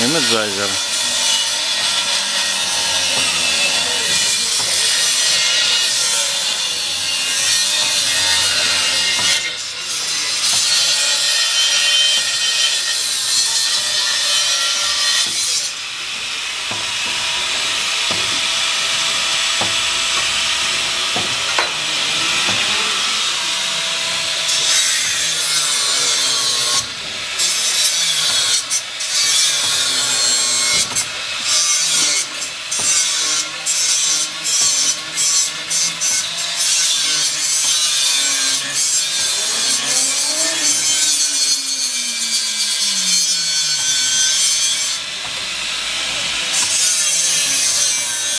Енерджайзер.